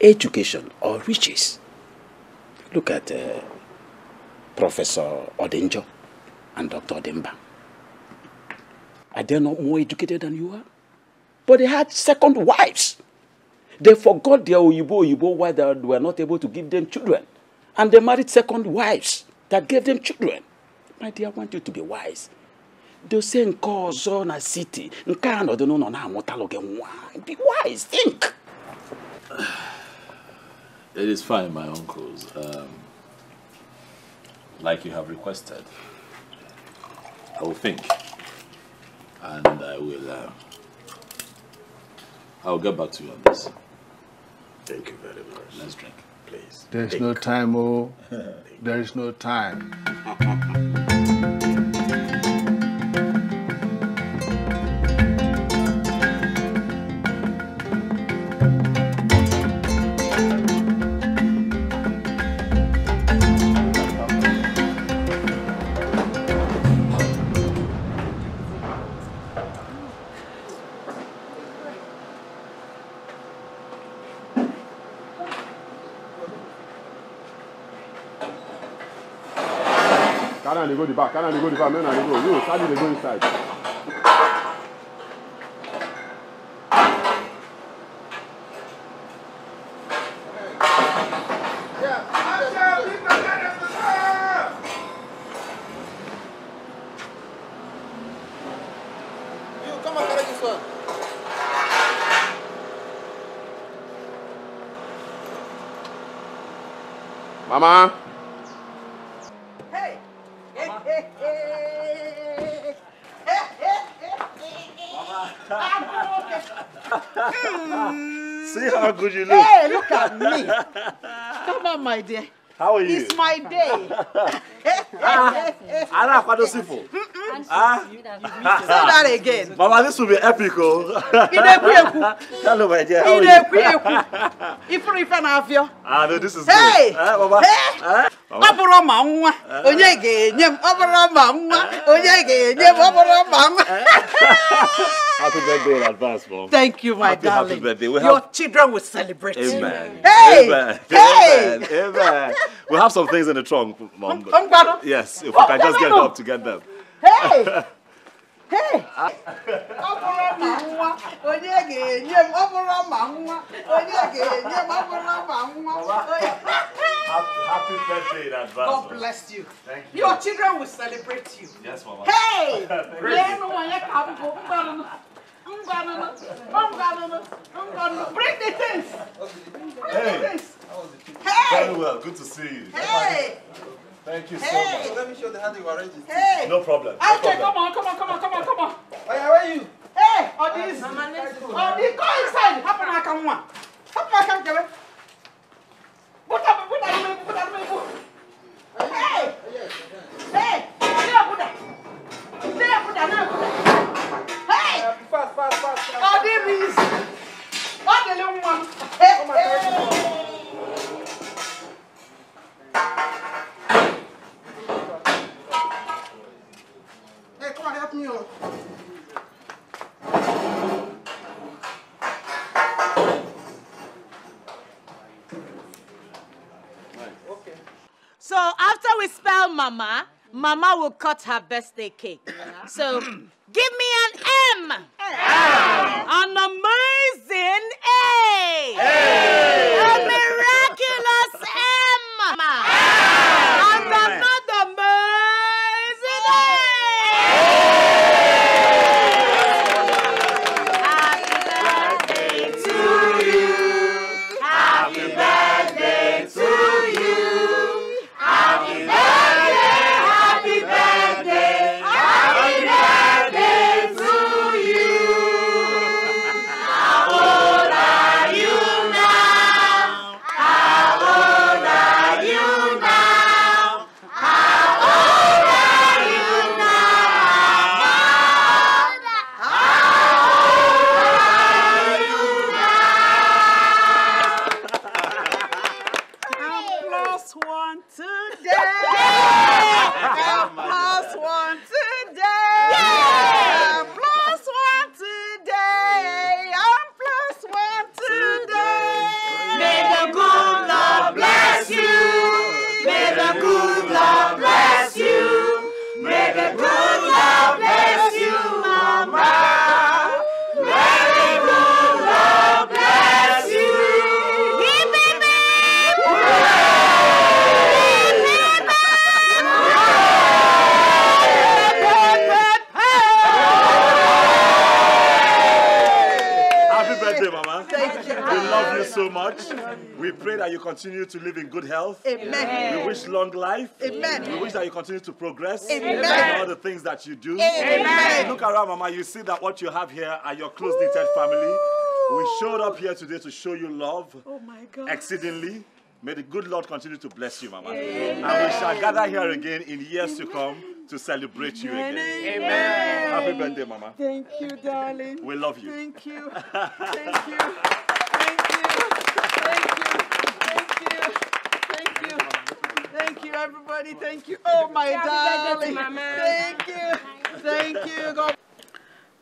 Speaker 17: education or riches. Look at uh, Professor Odenjo and Dr. Odemba. Are they not more educated than you are? But they had second wives. They forgot their Oyibo Oyibo why they were not able to give them children. And they married second wives that gave them children. My dear, I want you to be wise. They say nke ọzọ na city, nke a nọdụ n'ụlọ na-amụtalụ gị nwa. Be wise, think.
Speaker 16: It is fine, my uncles. Um, like you have requested. I will think. And I will uh, I will get back to you on this.
Speaker 17: Thank you very much.
Speaker 16: Let's drink.
Speaker 17: Please.
Speaker 7: There's no time, oh. <laughs> There is no time. <laughs>
Speaker 9: go the back, carry am dey go the back, make una dey go. You, Sadi dey go inside.
Speaker 18: You come and carry this one.
Speaker 9: Mama.
Speaker 4: See how good you look.
Speaker 19: Hey, look at me. Come on, my dear.
Speaker 4: How are you?
Speaker 19: It's my day. <laughs>
Speaker 4: Ana Kwado Sifo. Ah.
Speaker 19: Say that again.
Speaker 4: Mama, this will be epic, oh. <laughs>
Speaker 19: Idekwu ekwu.
Speaker 4: Hello, my dear. How are
Speaker 19: Idekwu
Speaker 4: you?
Speaker 19: ekwu. Ifuru ife na-afịọ.
Speaker 4: Ah, no, this is
Speaker 19: Hey!
Speaker 4: good. Eh, Mama.
Speaker 19: Hey!
Speaker 4: Eh?
Speaker 19: Ọ bụrụ ma nwa, onye ga-enye m. Ọ bụrụ ma nwa, onye ga-enye m. Ọ bụrụ ma nwa.
Speaker 4: Happy birthday in advance, Mom.
Speaker 19: Thank you, my
Speaker 4: happy,
Speaker 19: darling.
Speaker 4: Happy birthday. We
Speaker 19: Your
Speaker 4: have...
Speaker 19: children will celebrate.
Speaker 4: Amen.
Speaker 19: Hey!
Speaker 4: Amen.
Speaker 19: Hey!
Speaker 4: Amen. Amen. We have some things in the trunk, Mom.
Speaker 19: Come, Gbado.
Speaker 4: Yes, if we can just get up to get them.
Speaker 19: Hey! <laughs> Hey! Ọ bụrụ ma nwa, onye ga-enye m. Ọ bụrụ ma nwa, onye ga-enye m. Ọ bụrụ ma nwa.
Speaker 4: Happy birthday in advance.
Speaker 19: God bless you. Thank you. Your children will celebrate you.
Speaker 4: Yes, Mama.
Speaker 19: Hey! <laughs> Bring the things. Bring the things. Hey!
Speaker 4: Very well. Good to see you.
Speaker 19: Hey!
Speaker 4: Thank you so
Speaker 19: Hey!
Speaker 4: much.
Speaker 18: Let me show the how you arrange it.
Speaker 19: Hey!
Speaker 4: No problem. No
Speaker 19: Okay,
Speaker 4: problem.
Speaker 19: come on, come on, come on, come on, come on.
Speaker 18: Oh, yeah, where you?
Speaker 19: Hey, ọ dị isi. Ọ dị go inside. Hapụ n'aka nwa. Hapụ n'aka nkebe. Buta m, buta m ebu, buta m ebu. Hey! Hey! Ndị ebuda. Ndị ebuda, ndị ebuda. Hey!
Speaker 18: Fast, fast, fast. fast.
Speaker 19: Ọ dị m isi. Ọ dịlị nwa m. Hey! Hey!
Speaker 18: Hey, come on, help me. Oh.
Speaker 20: So after we spell Mama, Mama will cut her birthday cake. So <clears throat> give me an M. An amazing you
Speaker 4: continue to live in good health.
Speaker 19: Amen.
Speaker 4: We wish long life.
Speaker 19: Amen.
Speaker 4: We wish that you continue to progress
Speaker 19: Amen.
Speaker 4: in all the things that you do.
Speaker 19: Amen.
Speaker 4: Look around, Mama. You see that what you have here are your close knitted family. We showed up here today to show you love
Speaker 19: Oh my God.
Speaker 4: exceedingly. May the good Lord continue to bless you, Mama.
Speaker 19: Amen.
Speaker 4: And we shall gather here again in years to come to celebrate you again.
Speaker 19: Amen.
Speaker 4: Happy birthday, Mama.
Speaker 19: Thank you, darling.
Speaker 4: We love you.
Speaker 19: Thank you. <laughs> Thank you. Thank you. Thank you. Everybody. Thank you. Oh, my darling. Thank you. Thank you. God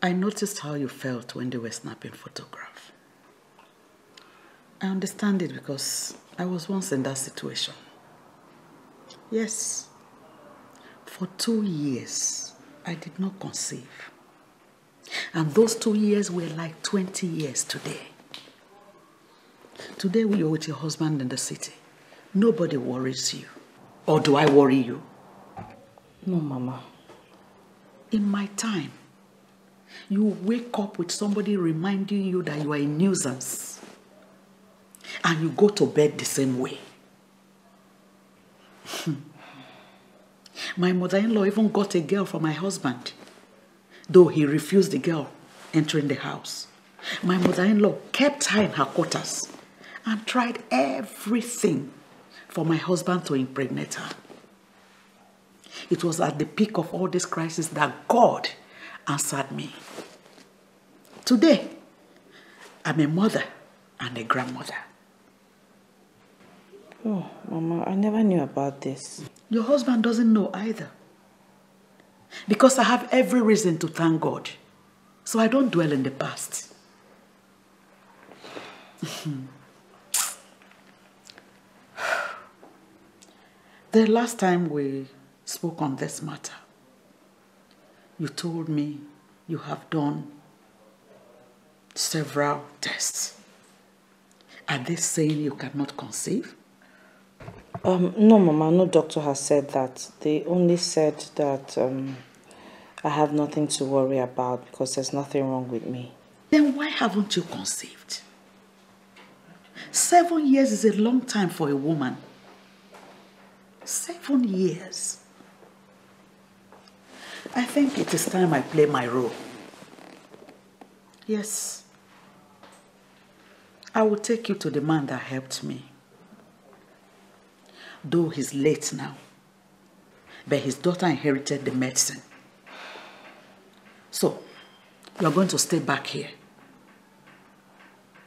Speaker 5: I noticed how you felt when they were snapping photograph. I understand it because I was once in that situation. Yes, for two years I did not conceive. And those two years were like 20 years today. Today you're with your husband in the city. Nobody worries you. Or do I worry you?
Speaker 21: No, Mama.
Speaker 5: In my time, you wake up with somebody reminding you that you are a nuisance. And you go to bed the same way. <laughs> my mother in law even got a girl for my husband, though he refused the girl entering the house. My mother in law kept her in her quarters and tried everything for my husband to impregnate her. It was at the peak of all this crisis that God answered me. Today, I'm a mother and a grandmother.
Speaker 21: Oh, Mama, I never knew about this.
Speaker 5: Your husband doesn't know either. Because I have every reason to thank God. So I don't dwell in the past. <laughs> the last time we spoke on this matter, you told me you have done several tests. Are they saying you cannot conceive?
Speaker 21: Um, no, Mama, no doctor has said that. They only said that um, I have nothing to worry about because there's nothing wrong with me.
Speaker 5: Then why haven't you conceived? Seven years is a long time for a woman. Seven years. I think it is time I play my role. Yes. I will take you to the man that helped me. Though he's late now, but his daughter inherited the medicine. So, you're going to stay back here.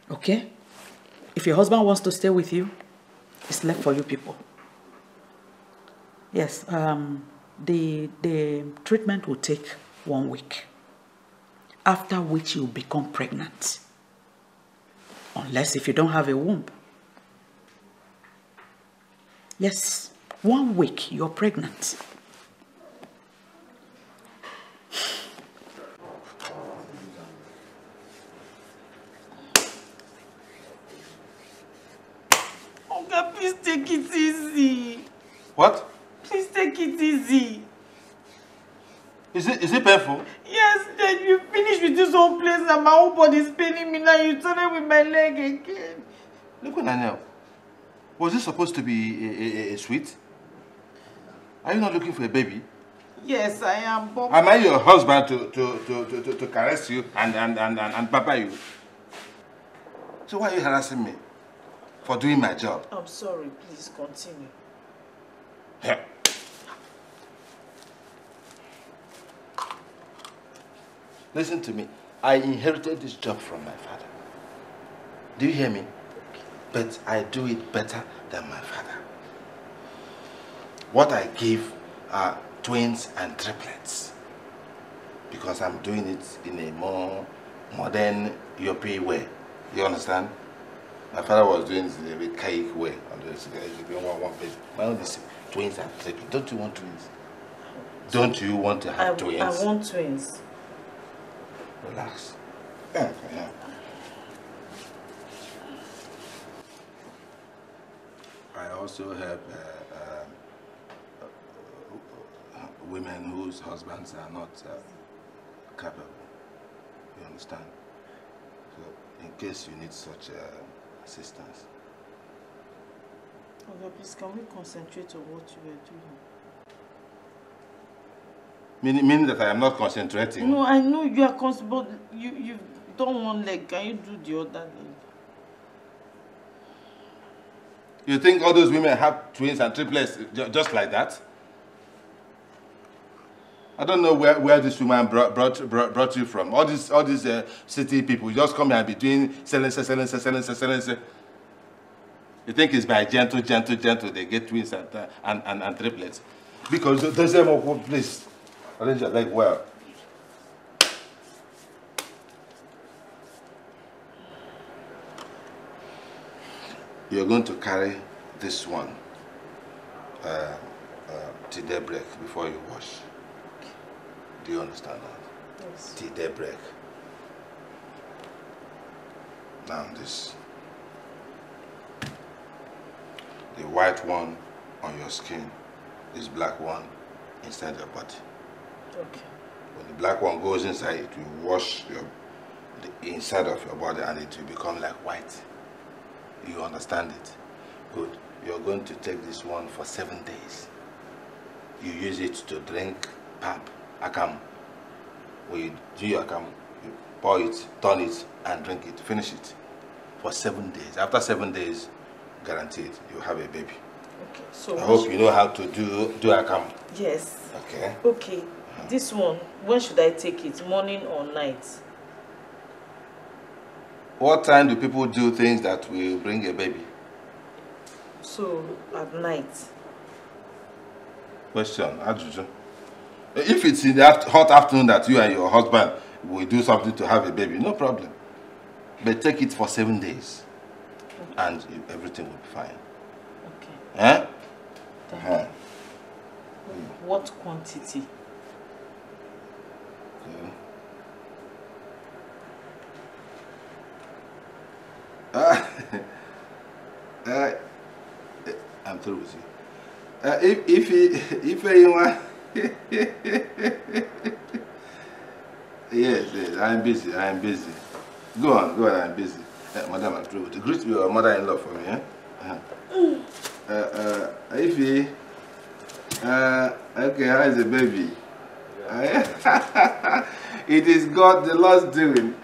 Speaker 5: Okay? If your husband wants to stay with you, it's left for you people. Yes, um, the, the treatment will take one week, after which you become pregnant. Unless if you don't have a womb. Yes, one week you're pregnant.
Speaker 19: Oga, please take it easy.
Speaker 22: What?
Speaker 19: Please take it easy.
Speaker 22: Is it is it painful?
Speaker 19: Yes, then you finish with this whole place and my whole body is paining me now. You started with my leg again.
Speaker 22: Look I know. Was this supposed to be a, a, a sweet? Are you not looking for a baby?
Speaker 19: Yes, I am. But
Speaker 22: Am I your husband to, to, to, to, to, to caress you and, and, and, and, and papa you? So why are you harassing me? For doing my job?
Speaker 19: I'm sorry. Please continue.
Speaker 22: Yeah. Listen to me. I inherited this job from my father. Do you hear me? But I do it better than my father. What I give are twins and triplets. Because I'm doing it in a more modern European way. You understand? My father was doing it in a very cake way. And there's one, one baby. My own is twins and triplets. Don't you want twins? Don't you want to have
Speaker 5: I,
Speaker 22: twins?
Speaker 5: I want twins.
Speaker 22: Relax. Yeah, yeah. I also help uh, uh, uh, women whose husbands are not uh, capable. You understand? So, in case you need such uh, assistance.
Speaker 5: Okay, please, can we concentrate on what you were doing?
Speaker 22: Meaning, meaning that I am not concentrating.
Speaker 5: No, I know you are cons but you you done one leg. Can you do the other leg?
Speaker 22: You think all those women have twins and triplets just like that? I don't know where, where this woman brought, brought, brought, brought you from. All these, all these uh, city people just come here and be doing selling, selling, selling, selling, selling. You think it's by gentle, gentle, gentle they get twins and, uh, and, and, and triplets? Because there's them place. Arrange your leg well. You're going to carry this one uh, uh, till daybreak before you wash. Do you understand that?
Speaker 5: Yes.
Speaker 22: Till daybreak. Now this. The white one on your skin, this black one inside your body.
Speaker 5: Okay.
Speaker 22: When the black one goes inside, it will wash your, the inside of your body and it will become like white. You understand it? Good. You're going to take this one for seven days. You use it to drink pap, akam. When you do your akam, you pour it, turn it, and drink it. Finish it for seven days. After seven days, guaranteed, you have a baby.
Speaker 5: Okay. So
Speaker 22: I hope you know how to do do akam.
Speaker 5: Yes.
Speaker 22: Okay.
Speaker 5: Okay. This one, when should I take it? Morning or night?
Speaker 22: What time do people do things that will bring a baby?
Speaker 5: So at night.
Speaker 22: Question, Ajuju. If it's in the aft- hot afternoon that you and your husband will do something to have a baby, no problem. But take it for seven days, and everything will be fine.
Speaker 5: Okay.
Speaker 22: Eh? Uh-huh.
Speaker 5: What quantity?
Speaker 22: Ah, <laughs> uh, I'm through with you. Uh, if if he, if anyone, <laughs> yes, yes, I'm busy. I'm busy. Go on, go on. I'm busy. Uh, madam, I'm through with you. Greet your mother-in-law for me, eh? Uh-huh. Uh, uh, if he, uh, okay, how is the baby? <laughs> it is God, the Lord's doing.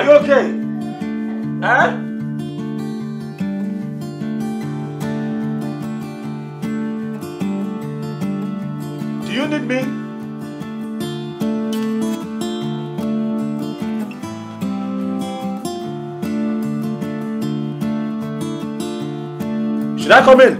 Speaker 4: Are you okay? Eh? Do you need me? Should I come in?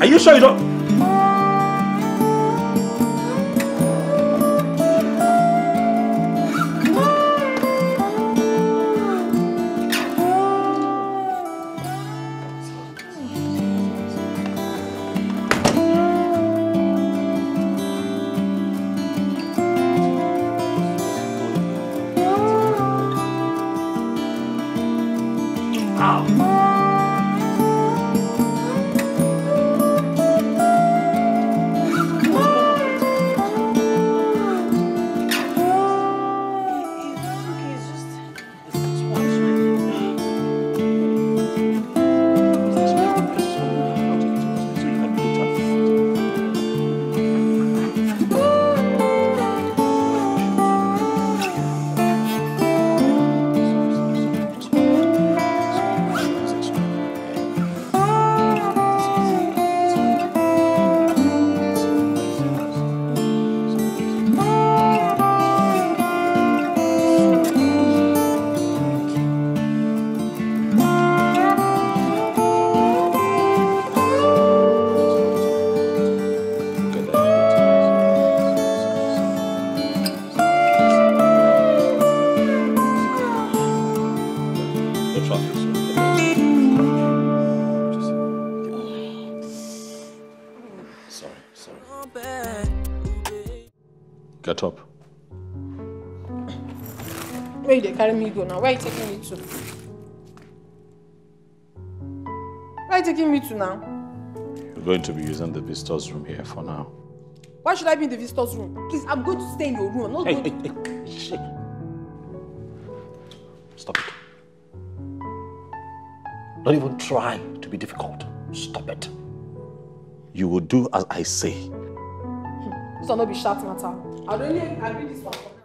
Speaker 4: Are you sure you don't?
Speaker 23: Where they me go now? Where you taking me to? Where are you taking me to now?
Speaker 4: You're going to be using the visitors room here for now.
Speaker 23: Why should I be in the visitors room? Please, I'm going to stay in your room. I'm not
Speaker 4: Hey,
Speaker 23: going
Speaker 4: hey, hey, shit. Stop it. Don't even try to be difficult. Stop it. You will do as I say.
Speaker 23: Hmm. So not be shouting at her. I really agree this one.